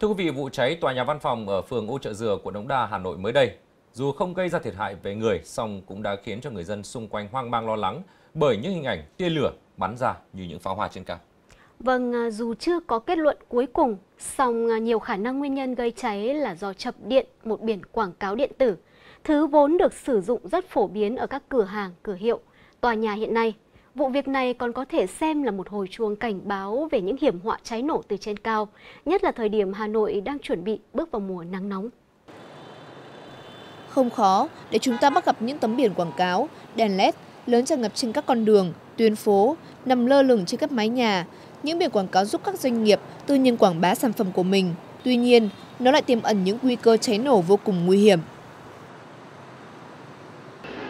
Thưa quý vị, vụ cháy tòa nhà văn phòng ở phường Ô Trợ Dừa, quận Đống Đa, Hà Nội mới đây, dù không gây ra thiệt hại về người, song cũng đã khiến cho người dân xung quanh hoang mang lo lắng bởi những hình ảnh tia lửa bắn ra như những pháo hoa trên cao. Vâng, à, dù chưa có kết luận cuối cùng, song à, nhiều khả năng nguyên nhân gây cháy là do chập điện một biển quảng cáo điện tử, thứ vốn được sử dụng rất phổ biến ở các cửa hàng, cửa hiệu, tòa nhà hiện nay. Vụ việc này còn có thể xem là một hồi chuông cảnh báo về những hiểm họa cháy nổ từ trên cao, nhất là thời điểm Hà Nội đang chuẩn bị bước vào mùa nắng nóng. Không khó để chúng ta bắt gặp những tấm biển quảng cáo, đèn LED lớn tràn ngập trên các con đường, tuyến phố, nằm lơ lửng trên các mái nhà. Những biển quảng cáo giúp các doanh nghiệp tư nhân quảng bá sản phẩm của mình. Tuy nhiên, nó lại tiềm ẩn những nguy cơ cháy nổ vô cùng nguy hiểm.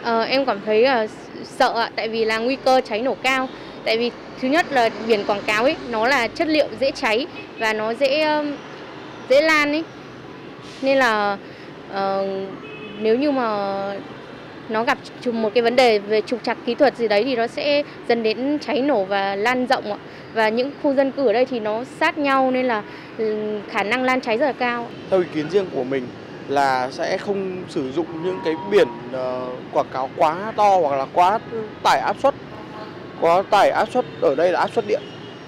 Ờ, em cảm thấy uh, sợ ạ, tại vì là nguy cơ cháy nổ cao. Tại vì thứ nhất là biển quảng cáo ấy, nó là chất liệu dễ cháy và nó dễ dễ lan ấy. Nên là uh, nếu như mà nó gặp một cái vấn đề về trục trặc kỹ thuật gì đấy thì nó sẽ dần đến cháy nổ và lan rộng ạ. Và những khu dân cư ở đây thì nó sát nhau nên là khả năng lan cháy rất là cao. Theo ý kiến riêng của mình là sẽ không sử dụng những cái biển ờ, quảng cáo quá to hoặc là quá tải áp suất. Quá tải áp suất ở đây là áp suất điện.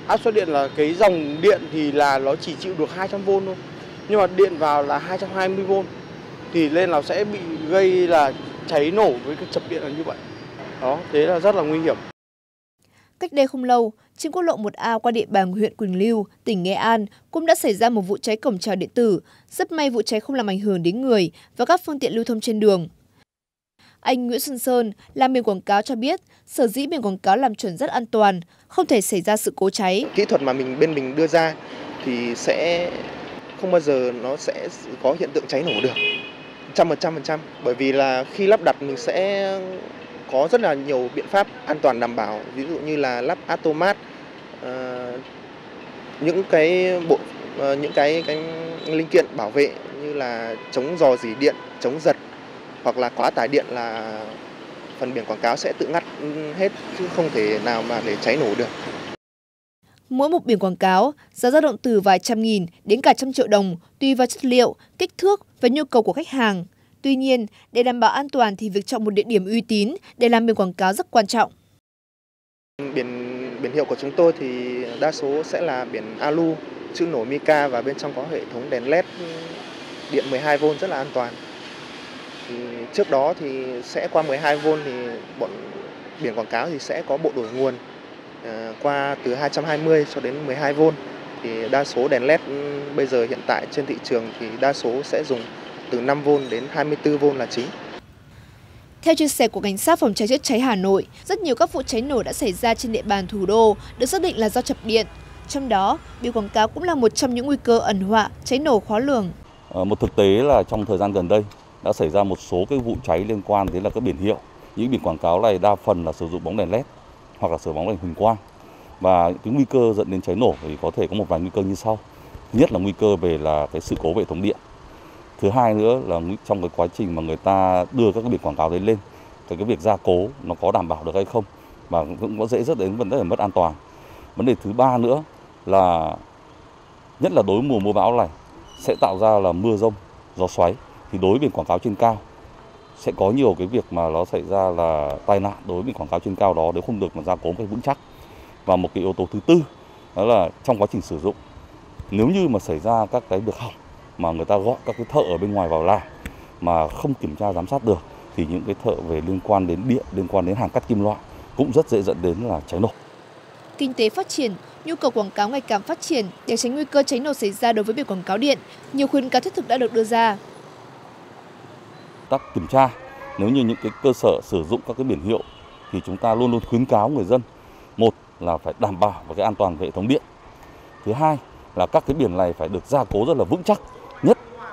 Áp suất điện là cái dòng điện thì là nó chỉ chịu được 200V thôi. Nhưng mà điện vào là 220V thì lên là sẽ bị gây là cháy nổ với cái chập điện là như vậy. Đó, thế là rất là nguy hiểm. Cách đây không lâu, trên quốc lộ 1A qua địa bàn huyện Quỳnh Lưu, tỉnh Nghệ An cũng đã xảy ra một vụ cháy cổng chào điện tử. Rất may vụ cháy không làm ảnh hưởng đến người và các phương tiện lưu thông trên đường. Anh Nguyễn Xuân Sơn làm biển quảng cáo cho biết, sở dĩ biển quảng cáo làm chuẩn rất an toàn, không thể xảy ra sự cố cháy. Kỹ thuật mà mình bên mình đưa ra thì sẽ không bao giờ nó sẽ có hiện tượng cháy nổ được trăm phần trăm phần trăm bởi vì là khi lắp đặt mình sẽ có rất là nhiều biện pháp an toàn đảm bảo ví dụ như là lắp automat uh, những cái bộ uh, những cái cái linh kiện bảo vệ như là chống dò dỉ điện chống giật hoặc là quá tải điện là phần biển quảng cáo sẽ tự ngắt hết chứ không thể nào mà để cháy nổ được Mỗi một biển quảng cáo giá dao động từ vài trăm nghìn đến cả trăm triệu đồng tùy vào chất liệu, kích thước và nhu cầu của khách hàng. Tuy nhiên, để đảm bảo an toàn thì việc chọn một địa điểm uy tín để làm biển quảng cáo rất quan trọng. Biển biển hiệu của chúng tôi thì đa số sẽ là biển alu, chữ nổi mica và bên trong có hệ thống đèn led điện 12V rất là an toàn. Thì trước đó thì sẽ qua 12V thì bọn biển quảng cáo thì sẽ có bộ đổi nguồn à, qua từ 220 cho đến 12V thì đa số đèn led bây giờ hiện tại trên thị trường thì đa số sẽ dùng từ 5V đến 24V là chính. Theo chia sẻ của cảnh sát phòng cháy chữa cháy Hà Nội, rất nhiều các vụ cháy nổ đã xảy ra trên địa bàn thủ đô được xác định là do chập điện. Trong đó, biển quảng cáo cũng là một trong những nguy cơ ẩn họa cháy nổ khó lường. À, một thực tế là trong thời gian gần đây đã xảy ra một số cái vụ cháy liên quan đến là các biển hiệu. Những biển quảng cáo này đa phần là sử dụng bóng đèn led hoặc là sử bóng đèn huỳnh quang. Và cái nguy cơ dẫn đến cháy nổ thì có thể có một vài nguy cơ như sau. Nhất là nguy cơ về là cái sự cố hệ thống điện thứ hai nữa là trong cái quá trình mà người ta đưa các cái biển quảng cáo đấy lên, thì cái việc gia cố nó có đảm bảo được hay không và cũng có dễ rất đến vấn đề mất an toàn. Vấn đề thứ ba nữa là nhất là đối mùa mưa bão này sẽ tạo ra là mưa rông, gió xoáy. Thì đối biển quảng cáo trên cao sẽ có nhiều cái việc mà nó xảy ra là tai nạn đối với biển quảng cáo trên cao đó nếu không được mà gia cố một cách vững chắc. Và một cái yếu tố thứ tư đó là trong quá trình sử dụng, nếu như mà xảy ra các cái việc hỏng mà người ta gọi các cái thợ ở bên ngoài vào làm mà không kiểm tra giám sát được thì những cái thợ về liên quan đến điện, liên quan đến hàng cắt kim loại cũng rất dễ dẫn đến là cháy nổ. Kinh tế phát triển, nhu cầu quảng cáo ngày càng phát triển để tránh nguy cơ cháy nổ xảy ra đối với biển quảng cáo điện. Nhiều khuyến cáo thiết thực đã được đưa ra. Tắc kiểm tra, nếu như những cái cơ sở sử dụng các cái biển hiệu thì chúng ta luôn luôn khuyến cáo người dân một là phải đảm bảo về cái an toàn về hệ thống điện. Thứ hai là các cái biển này phải được gia cố rất là vững chắc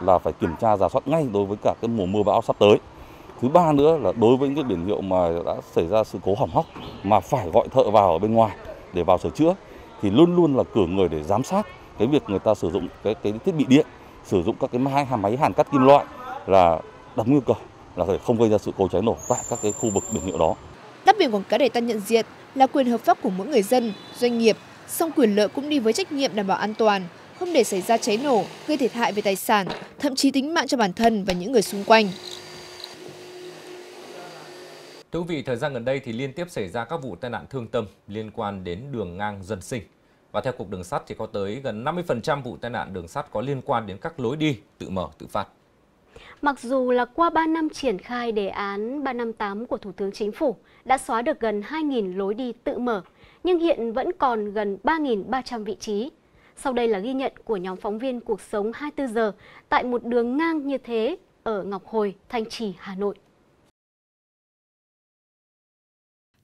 là phải kiểm tra giả soát ngay đối với cả cái mùa mưa bão sắp tới thứ ba nữa là đối với những cái biển hiệu mà đã xảy ra sự cố hỏng hóc mà phải gọi thợ vào ở bên ngoài để vào sửa chữa thì luôn luôn là cử người để giám sát cái việc người ta sử dụng cái cái thiết bị điện sử dụng các cái máy máy hàn cắt kim loại là đặt nguy cơ là phải không gây ra sự cố cháy nổ tại các cái khu vực biển hiệu đó. Đắp biển quảng cáo để tăng nhận diện là quyền hợp pháp của mỗi người dân, doanh nghiệp, song quyền lợi cũng đi với trách nhiệm đảm bảo an toàn, không để xảy ra cháy nổ, gây thiệt hại về tài sản, thậm chí tính mạng cho bản thân và những người xung quanh. Thưa quý vị, thời gian gần đây thì liên tiếp xảy ra các vụ tai nạn thương tâm liên quan đến đường ngang dân sinh. Và theo Cục Đường sắt thì có tới gần 50% vụ tai nạn đường sắt có liên quan đến các lối đi tự mở tự phát. Mặc dù là qua 3 năm triển khai đề án 358 của Thủ tướng Chính phủ đã xóa được gần 2.000 lối đi tự mở, nhưng hiện vẫn còn gần 3.300 vị trí. Sau đây là ghi nhận của nhóm phóng viên Cuộc sống 24 giờ tại một đường ngang như thế ở Ngọc Hồi, Thanh Trì, Hà Nội.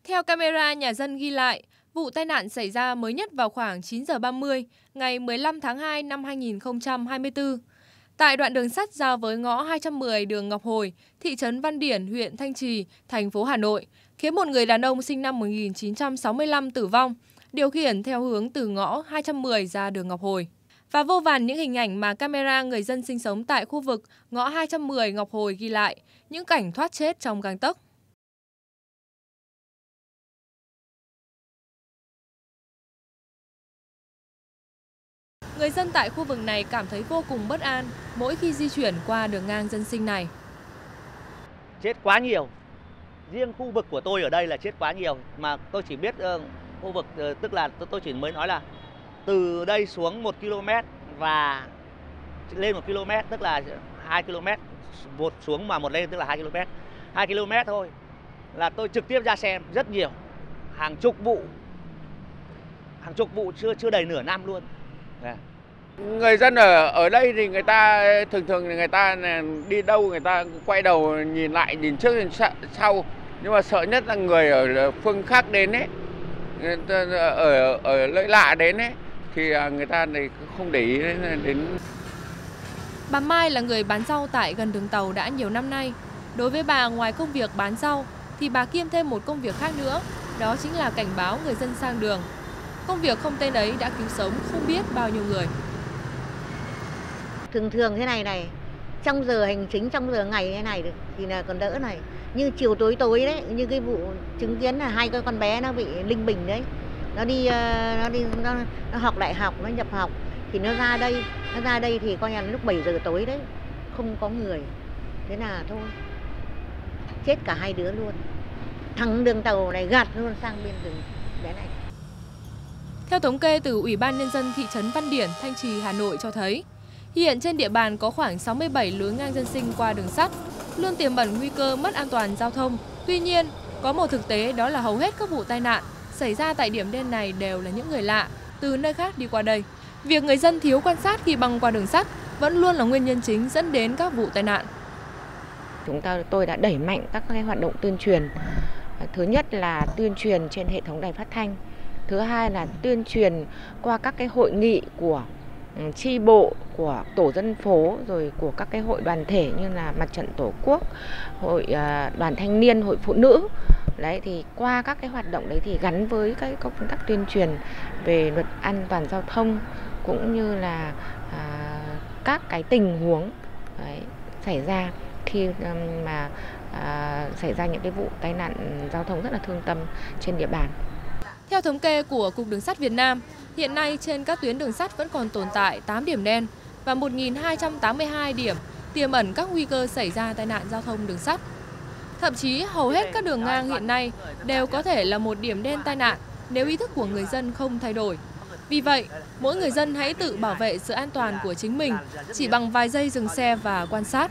Theo camera nhà dân ghi lại, vụ tai nạn xảy ra mới nhất vào khoảng 9 giờ 30 ngày 15 tháng 2 năm 2024. Tại đoạn đường sắt giao với ngõ 210 đường Ngọc Hồi, thị trấn Văn Điển, huyện Thanh Trì, thành phố Hà Nội, khiến một người đàn ông sinh năm 1965 tử vong, điều khiển theo hướng từ ngõ 210 ra đường Ngọc Hồi. Và vô vàn những hình ảnh mà camera người dân sinh sống tại khu vực ngõ 210 Ngọc Hồi ghi lại, những cảnh thoát chết trong gang tấc. Người dân tại khu vực này cảm thấy vô cùng bất an mỗi khi di chuyển qua đường ngang dân sinh này. Chết quá nhiều. Riêng khu vực của tôi ở đây là chết quá nhiều mà tôi chỉ biết khu vực ờ, tức là tôi, tôi chỉ mới nói là từ đây xuống 1 km và lên 1 km tức là 2 km một xuống mà một lên tức là 2 km. 2 km thôi là tôi trực tiếp ra xem rất nhiều hàng chục vụ hàng chục vụ chưa chưa đầy nửa năm luôn. Yeah. người dân ở ở đây thì người ta thường thường người ta đi đâu người ta quay đầu nhìn lại nhìn trước nhìn sau. Nhưng mà sợ nhất là người ở phương khác đến ấy ở ở nơi lạ đến ấy thì à, người ta này không để ý đến, đến Bà Mai là người bán rau tại gần đường tàu đã nhiều năm nay. Đối với bà, ngoài công việc bán rau, thì bà kiêm thêm một công việc khác nữa, đó chính là cảnh báo người dân sang đường. Công việc không tên ấy đã cứu sống không biết bao nhiêu người. Thường thường thế này này, trong giờ hành chính, trong giờ ngày thế này thì là còn đỡ này. Nhưng chiều tối tối đấy, như cái vụ chứng kiến là hai con bé nó bị linh bình đấy. Nó đi, ờ, nó đi, nó, nó học đại học, nó nhập học thì nó ra đây nó ra đây thì coi như là lúc 7 giờ tối đấy không có người thế là thôi chết cả hai đứa luôn thằng đường tàu này gạt luôn sang bên đường bé này theo thống kê từ Ủy ban Nhân dân thị trấn Văn Điển, Thanh Trì, Hà Nội cho thấy, hiện trên địa bàn có khoảng 67 lối ngang dân sinh qua đường sắt, luôn tiềm ẩn nguy cơ mất an toàn giao thông. Tuy nhiên, có một thực tế đó là hầu hết các vụ tai nạn xảy ra tại điểm đen này đều là những người lạ, từ nơi khác đi qua đây. Việc người dân thiếu quan sát khi băng qua đường sắt vẫn luôn là nguyên nhân chính dẫn đến các vụ tai nạn. Chúng ta tôi đã đẩy mạnh các cái hoạt động tuyên truyền. Thứ nhất là tuyên truyền trên hệ thống đài phát thanh. Thứ hai là tuyên truyền qua các cái hội nghị của Ừ, chi bộ của tổ dân phố rồi của các cái hội đoàn thể như là mặt trận tổ quốc hội à, đoàn thanh niên hội phụ nữ đấy thì qua các cái hoạt động đấy thì gắn với cái công tác tuyên truyền về luật an toàn giao thông cũng như là à, các cái tình huống đấy, xảy ra khi mà à, xảy ra những cái vụ tai nạn giao thông rất là thương tâm trên địa bàn. Theo thống kê của Cục Đường sắt Việt Nam, hiện nay trên các tuyến đường sắt vẫn còn tồn tại 8 điểm đen và 1.282 điểm tiềm ẩn các nguy cơ xảy ra tai nạn giao thông đường sắt. Thậm chí hầu hết các đường ngang hiện nay đều có thể là một điểm đen tai nạn nếu ý thức của người dân không thay đổi. Vì vậy, mỗi người dân hãy tự bảo vệ sự an toàn của chính mình chỉ bằng vài giây dừng xe và quan sát.